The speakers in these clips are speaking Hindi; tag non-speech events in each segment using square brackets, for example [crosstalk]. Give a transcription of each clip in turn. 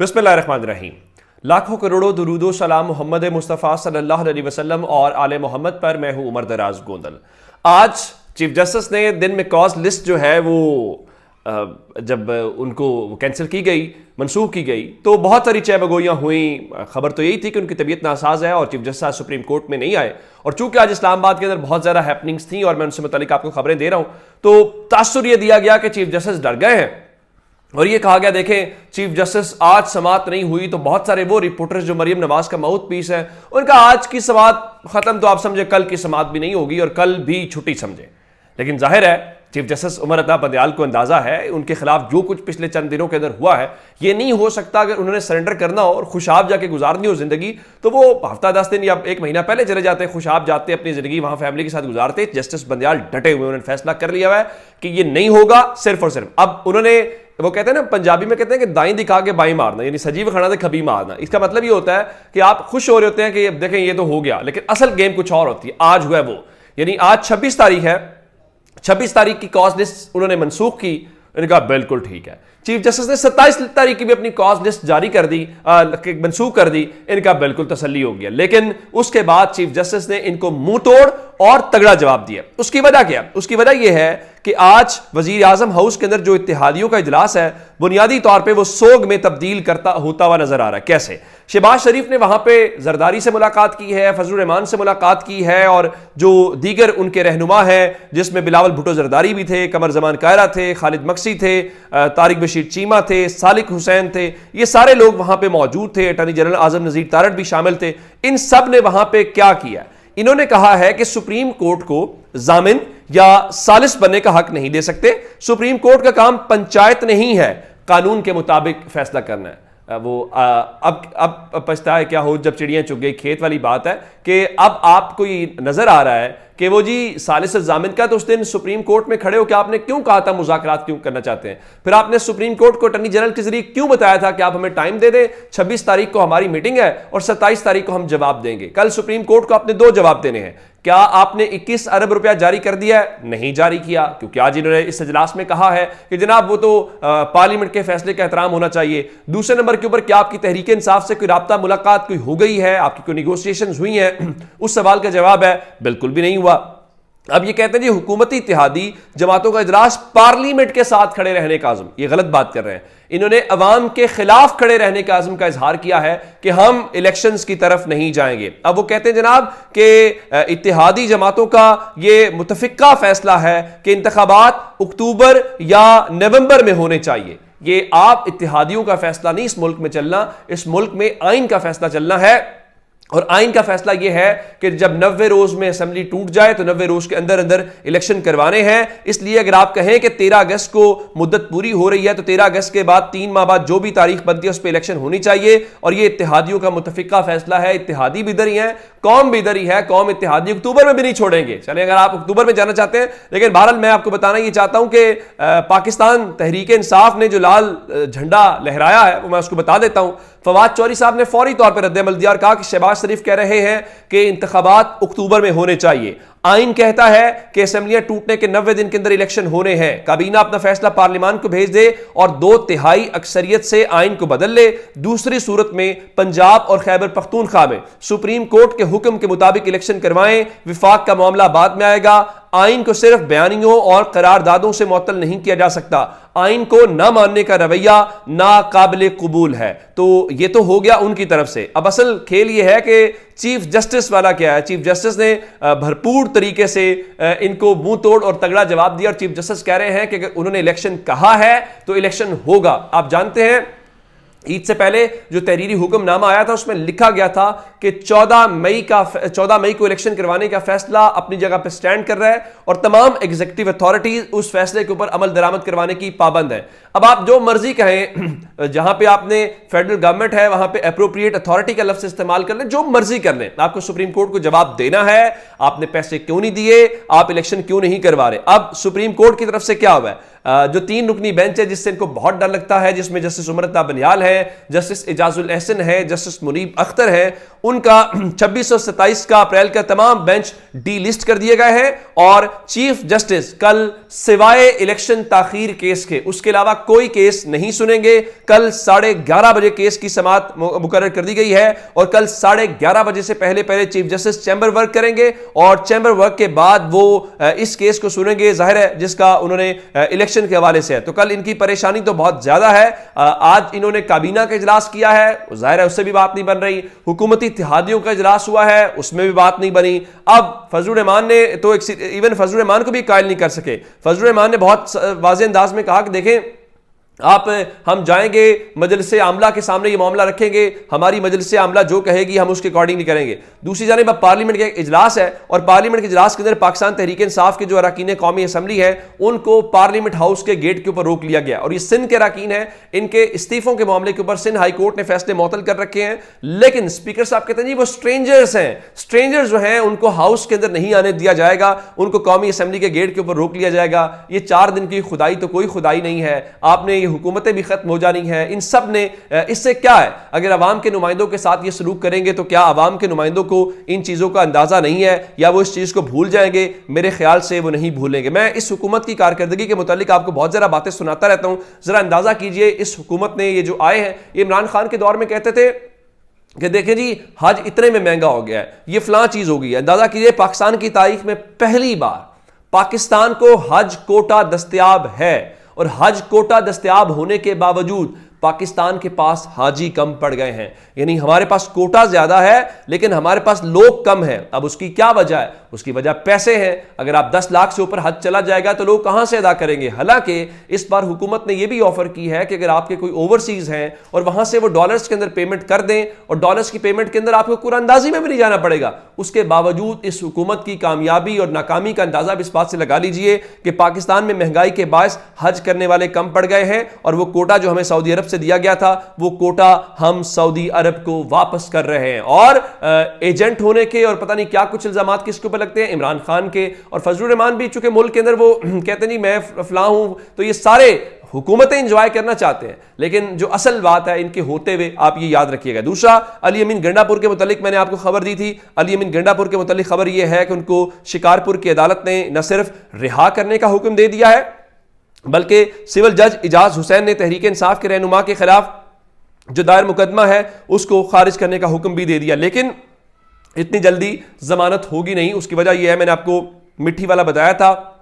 बिस्मिल्लाहिर्रहमानिर्रहीम। लाखों करोड़ों दुरूदो सलाम मोहम्मद मुस्तफ़ा सल्लल्लाहु अलैहि वसल्लम और आले मोहम्मद पर मैं हूँ उमर दराज गोंदल। आज चीफ जस्टिस ने दिन में कॉज लिस्ट जो है वो जब उनको कैंसिल की गई मनसूख की गई तो बहुत सारी चय बगोइयाँ हुई। खबर तो यही थी कि उनकी तबीयत नासाज है और चीफ जस्टिस सुप्रीम कोर्ट में नहीं आए। और चूँकि आज इस्लामाबाद के अंदर बहुत ज़्यादा हैपनिंग्स थी और मैं उनसे मुतलिक आपको खबरें दे रहा हूँ तो तासुर यह दिया गया कि चीफ जस्टिस डर गए हैं। और ये कहा गया, देखें, चीफ जस्टिस आज समाप्त नहीं हुई तो बहुत सारे वो रिपोर्टर्स जो मरियम नवाज़ का माउथ पीस है, उनका आज की समाप्त खत्म तो आप समझे, कल की समाप्त भी नहीं होगी और कल भी छुट्टी समझे। लेकिन ज़ाहिर है चीफ जस्टिस उमर अता बंदयाल को अंदाज़ा है, उनके खिलाफ जो कुछ पिछले चंद दिनों के अंदर हुआ है, ये नहीं हो सकता अगर उन्होंने सरेंडर करना हो और खुशाब जाके गुजारनी हो ज़िंदगी तो वो हफ़्ता दस दिन या एक महीना पहले चले जाते खुशाब जाते अपनी ज़िंदगी वहाँ फैमिली के साथ गुजारते जस्टिस बंदयाल डटे हुए उन्होंने फैसला कर लिया हुआ है कि ये नहीं होगा सिर्फ़ और सिर्फ़। अब उन्होंने, वो कहते हैं ना, पंजाबी में कहते हैं कि दाई दिखा के बाई मारना, यानी सजीव खाना से कभी मारना। इसका मतलब ये होता है कि आप खुश हो रहे होते हैं कि देखें, ये तो हो गया, लेकिन असल गेम कुछ और होती है, आज हुआ है वो। यानी आज छब्बीस तारीख है छब्बीस तारीख की कॉज लिस्ट उन्होंने मनसूख की उन्होंने कहा बिल्कुल ठीक है। चीफ जस्टिस ने सत्ताईस तारीख की भी अपनी कॉज लिस्ट जारी कर दी मनसूख कर दी, इनका बिल्कुल तसली हो गया। लेकिन उसके बाद चीफ जस्टिस ने इनको मुँह तोड़ और तगड़ा जवाब दिया। उसकी वजह क्या? उसकी वजह यह है कि आज वज़ीर आज़म हाउस के अंदर जो इतिहादियों का इजलास है, बुनियादी तौर पर वो सोग में तब्दील करता होता हुआ नज़र आ रहा है। कैसे? शहबाज शरीफ ने वहाँ पर जरदारी से मुलाकात की है फजल रहमान से मुलाकात की है और जो दीगर उनके रहनुमा है, जिसमें बिलावल भुटो जरदारी भी थे, कमर जमान कायरा थे, खालिद मक्सी थे तारिक बशीर चीमा थे, सालिक हुसैन थे, ये सारे लोग वहाँ पे मौजूद थे, अटर्नी जनरल आज़म नजीर तारट भी शामिल थे। इन सबने वहाँ पे क्या किया? इन्होंने कहा है कि सुप्रीम कोर्ट को जामिन या सालिस बनने का हक नहीं दे सकते। सुप्रीम कोर्ट का काम पंचायत नहीं है, कानून के मुताबिक फैसला करना है। वो आ, अब अब पछताए क्या हो जब चिड़ियाँ चुग गई। खेत वाली बात है कि अब आपको ये नज़र आ रहा है कि वो जी सालिस जामिन का तो उस दिन सुप्रीम कोर्ट में खड़े हो कि आपने क्यों कहा था मुजाकर क्यों करना चाहते हैं? फिर आपने सुप्रीम कोर्ट को अटर्नी जनरल के ज़रिए क्यों बताया था कि आप हमें टाइम दे दें? छब्बीस तारीख को हमारी मीटिंग है और सत्ताईस तारीख को हम जवाब देंगे। कल सुप्रीम कोर्ट को आपने दो जवाब देने हैं। क्या आपने 21 अरब रुपया जारी कर दिया है? नहीं जारी किया, क्योंकि आज इन्होंने इस इजलास में कहा है कि जनाब वो तो पार्लियामेंट के फैसले का एहतराम होना चाहिए। दूसरे नंबर के ऊपर क्या आपकी तहरीक इंसाफ से कोई रबता मुलाकात कोई हो गई है? आपकी कोई निगोसिएशन हुई है? [clears throat] उस सवाल का जवाब है, बिल्कुल भी नहीं हुआ। अब ये कहते हैं जी, हुकूमती इतिहादी जमातों का इजलास पार्लियामेंट के साथ खड़े रहने का आज़म, ये गलत बात कर रहे हैं। इन्होंने अवाम के खिलाफ खड़े रहने का आज़म का इजहार किया है कि हम इलेक्शंस की तरफ़ नहीं जाएँगे। अब वो कहते हैं जनाब कि इतिहादी जमातों का ये मुतफिका फैसला है कि इंतबात अक्टूबर या नवंबर में होने चाहिए। ये आप इतिहादियों का फैसला नहीं, इस मुल्क में चलना, इस मुल्क में आइन का फैसला चलना है। और आइन का फैसला यह है कि जब नब्बे रोज में असेंबली टूट जाए तो नब्बे रोज के अंदर अंदर इलेक्शन करवाने हैं। इसलिए अगर आप कहें कि तेरह अगस्त को मुद्दत पूरी हो रही है तो तेरह अगस्त के बाद, तीन माह बाद जो भी तारीख बनती है, उस पर इलेक्शन होनी चाहिए। और यह इतिहादियों का मुतफिका फैसला है। इतिहादी भी इधर ही है, कौम भी इधर ही है। कौम इतिहादी अक्टूबर में भी नहीं छोड़ेंगे। चले अगर आप अक्टूबर में जाना चाहते हैं, लेकिन बहरहाल मैं आपको बताना यह चाहता हूँ कि पाकिस्तान तहरीक इंसाफ ने जो लाल झंडा लहराया है, वो मैं उसको बता देता हूँ। फवाद चौरी साहब ने फौरी तौर पर रद्द रद्दमल दिया और कहा कि शहबाज शरीफ कह रहे हैं कि इंतबात अक्टूबर में होने चाहिए। आइन कहता है कि असेंबलियाँ टूटने के नब्बे दिन के अंदर इलेक्शन होने हैं। काबीना अपना फैसला पार्लियामान को भेज दे और दो तिहाई अक्सरियत से आइन को बदल ले। दूसरी सूरत में पंजाब और खैबर पख्तूनख्वा में सुप्रीम कोर्ट के हुक्म के मुताबिक इलेक्शन करवाएँ। विफाक का मामला बाद में आएगा। आइन को सिर्फ़ बयानियों और करारदादों से मुतल नहीं किया जा सकता। आइन को न मानने का रवैया नाकाबिल कबूल है। तो यह तो हो गया उनकी तरफ़ से। अब असल खेल यह है कि चीफ जस्टिस वाला क्या है? चीफ जस्टिस ने भरपूर तरीके से इनको मुँह तोड़ और तगड़ा जवाब दिया। और चीफ जस्टिस कह रहे हैं कि उन्होंने इलेक्शन कहा है तो इलेक्शन होगा। आप जानते हैं ईद से पहले जो तहरीरी हुक्मनामा आया था, उसमें लिखा गया था कि 14 मई का 14 मई को इलेक्शन करवाने का फैसला अपनी जगह पर स्टैंड कर रहा है और तमाम एग्जीक्यूटिव अथॉरिटीज उस फैसले के ऊपर अमल दरामद करवाने की पाबंद है। अब आप जो मर्ज़ी कहें, [clears throat] जहाँ पे आपने फेडरल गवर्नमेंट है, वहाँ पे अप्रोप्रिएट अथॉरिटी का लफ्ज इस्तेमाल कर लें, जो मर्ज़ी कर लें। आपको सुप्रीम कोर्ट को जवाब देना है, आपने पैसे क्यों नहीं दिए, आप इलेक्शन क्यों नहीं करवा रहे? अब सुप्रीम कोर्ट की तरफ़ से क्या हुआ है? जो तीन रुकनी बेंच है जिससे इनको बहुत डर लगता है, जिसमें जस्टिस उमरता बनियाल है, जस्टिस एजाजुल एहसन है, जस्टिस मुनीब अख्तर है, उनका [clears throat] छब्बीस और सत्ताईस का अप्रैल का तमाम बेंच डी लिस्ट कर दिए गए हैं और चीफ जस्टिस कल सिवाय इलेक्शन ताखीर केस के, उसके अलावा कोई केस नहीं सुनेंगे। कल साढ़े ग्यारह बजे केस की समात मुकर कर दी गई है और कल साढ़े ग्यारह बजे से पहले पहले चीफ जस्टिस चैंबर वर्क करेंगे और चैंबर वर्क के बाद वो इस केस को सुनेंगे। ज़ाहिर है जिसका उन्होंने इलेक्शन के हवाले से है। तो कल इनकी परेशानी तो बहुत ज़्यादा है। आज इन्होंने काबीना का इजलास किया है। ज़ाहिर है उससे भी बात नहीं बन रही। हुकूमती इतिहादियों का इजलास हुआ है। उसमें भी बात नहीं बनी। अब फजल रहमान ने तो इवन फजल रहमान को भी कायल नहीं कर सके। फजल रहमान ने बहुत वाजे अंदाज में कहा कि देखें आप, हम जाएँगे, मजलिस आमला के सामने ये मामला रखेंगे, हमारी मजलिस आमला जो कहेगी, हम उसके अकॉर्डिंग नहीं करेंगे। दूसरी जानब पार्लियामेंट का एक इजलास है, और पार्लियामेंट के इजलास के अंदर पाकिस्तान तहरीक इंसाफ के जो अरकान कौमी असम्बली है, उनको पार्लियामेंट हाउस के गेट के ऊपर रोक लिया गया। और ये सिंध के अरकान है, इनके इस्तीफों के मामले के ऊपर सिंध हाईकोर्ट ने फैसले मुतल कर रखे हैं। लेकिन स्पीकर साहब कहते हैं, जी, वो स्ट्रेंजर्स हैं। स्ट्रेंजर्स जो हैं, उनको हाउस के अंदर नहीं आने दिया जाएगा, उनको कौमी असम्बली के गेट के ऊपर रोक लिया जाएगा। ये चार दिन की खुदाई तो कोई खुदाई नहीं है। आपने ये हुकूमतें भी खत्म हो जानी है। इन सबने इससे क्या है? अगर अवाम के नुमाइंदों के साथ ये सलूक करेंगे तो क्या अवाम के नुमाइंदों को इन चीज़ों का अंदाज़ा नहीं है? या वो इस चीज़ को भूल जाएँगे? मेरे ख्याल से वो नहीं भूलेंगे। मैं इस हुकूमत की कारकर्दगी के मुतालिक आपको बहुत ज़रा बातें सुनाता रहता हूँ। ज़रा अंदाज़ा कीजिए इस हुकूमत ने ये जो आए हैं इमरान खान के दौर में कहते थे कि देखें जी, हज इतने में महँगा हो गया है, ये फलां चीज़ हो गई है। अंदाज़ा कीजिए पाकिस्तान की तारीख में पहली बार पाकिस्तान को हज कोटा दस्तियाब है। और हज कोटा दस्तियाब होने के बावजूद पाकिस्तान के पास हाजी कम पड़ गए हैं। यानी हमारे पास कोटा ज़्यादा है, लेकिन हमारे पास लोग कम है। अब उसकी क्या वजह है? उसकी वजह पैसे हैं। अगर आप 10 लाख से ऊपर हज चला जाएगा तो लोग कहाँ से अदा करेंगे? हालाँकि इस बार हुकूमत ने यह भी ऑफ़र की है कि अगर आपके कोई ओवरसीज हैं और वहाँ से वो डॉलर्स के अंदर पेमेंट कर दें और डॉलर्स की पेमेंट के अंदर आपको कुरानंदाजी में भी नहीं जाना पड़ेगा, उसके बावजूद इस हुकूमत की कामयाबी और नाकामी का अंदाज़ा इस बात से लगा लीजिए कि पाकिस्तान में महँगाई के बायस हज करने वाले कम पड़ गए हैं और वो कोटा जो हमें सऊदी अरब से दिया गया था, वो कोटा हम सऊदी अरब को वापस कर रहे हैं। और एजेंट होने के और पता नहीं क्या कुछ इल्ज़ाम किसके ऊपर लगते हैं, इमरान खान के। और फजल रहमान भी चूँकि मुल्क के अंदर वो, [clears throat] कहते नहीं मैं फला हूँ तो ये सारे हुकूमतें इंजॉय करना चाहते हैं। लेकिन जो असल बात है, इनके होते हुए आप ये याद रखिएगा। दूसरा, अली अमीन गंडापुर के मुतलिक मैंने आपको खबर दी थी, अली अमीन गंडापुर के मुतलिक खबर यह है कि उनको शिकारपुर की अदालत ने न सिर्फ़ रिहा करने का हुक्म दे दिया है बल्कि सिविल जज एजाज हुसैन ने तहरीक इंसाफ के रहनुमा के खिलाफ जो दायर मुकदमा है, उसको खारिज करने का हुक्म भी दे दिया। लेकिन इतनी जल्दी जमानत होगी नहीं, उसकी वजह यह है, मैंने आपको मिट्टी वाला बताया था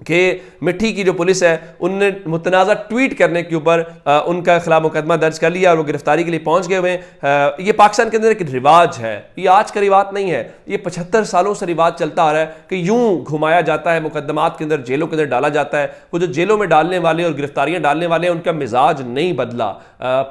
कि मिट्टी की जो पुलिस है, उनने मुतनाज़ा ट्वीट करने के ऊपर उनका खिलाफ मुकदमा दर्ज कर लिया और वो गिरफ्तारी के लिए पहुँच गए हुए हैं। ये पाकिस्तान के अंदर एक रिवाज है। ये आज का रिवाज नहीं है। ये पचहत्तर सालों से रिवाज चलता आ रहा है कि यूँ घुमाया जाता है, मुकदमात के अंदर, जेलों के अंदर डाला जाता है। वो जो जेलों में डालने वाले और गिरफ्तारियाँ डालने वाले हैं, उनका मिजाज नहीं बदला।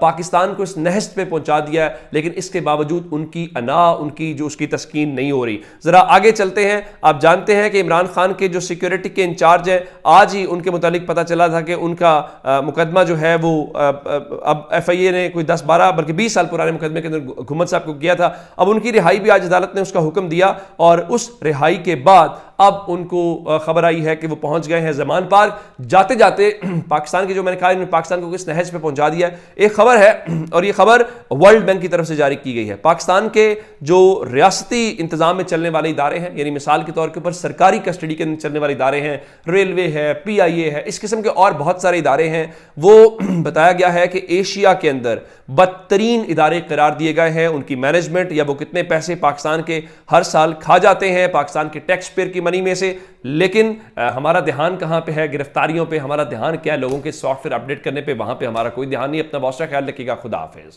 पाकिस्तान को इस नहस्त पे पहुँचा दिया है, लेकिन इसके बावजूद उनकी अना, उनकी जो उसकी तस्कीन नहीं हो रही। ज़रा आगे चलते हैं। आप जानते हैं कि इमरान खान के जो सिक्योरिटी के इंचार्ज चार्ज है। आज ही उनके मुतालिक पता चला था कि उनका मुकदमा जो है वो अब एफ़ आई ए ने कोई दस बारह बल्कि बीस साल पुराने मुकदमे के अंदर घुमत साहब को किया था। अब उनकी रिहाई भी आज अदालत ने उसका हुक्म दिया और उस रिहाई के बाद अब उनको खबर आई है कि वो पहुँच गए हैं जमान पार्क जाते जाते [clears throat] पाकिस्तान के जो मैंने कहा पाकिस्तान को किस नहज पे पहुँचा दिया एक खबर है, [clears throat] और ये खबर वर्ल्ड बैंक की तरफ़ से जारी की गई है। पाकिस्तान के जो रियासती इंतज़ाम में चलने वाले इदारे हैं, यानी मिसाल के तौर के ऊपर सरकारी कस्टडी के चलने वाले इदारे हैं, रेलवे है पी आई ए है, इस किस्म के और बहुत सारे इदारे हैं। वो [clears throat] बताया गया है कि एशिया के अंदर बदतरीन इदारे करार दिए गए हैं। उनकी मैनेजमेंट या वो कितने पैसे पाकिस्तान के हर साल खा जाते हैं, पाकिस्तान के टैक्स पेयर की मनी में से। लेकिन आ, हमारा ध्यान कहाँ पे है? गिरफ्तारियों पे। हमारा ध्यान क्या है? लोगों के सॉफ्टवेयर अपडेट करने पे। वहाँ पे हमारा कोई ध्यान नहीं। अपना बहुत सा ख्याल रखिएगा। खुदा हाफिज़।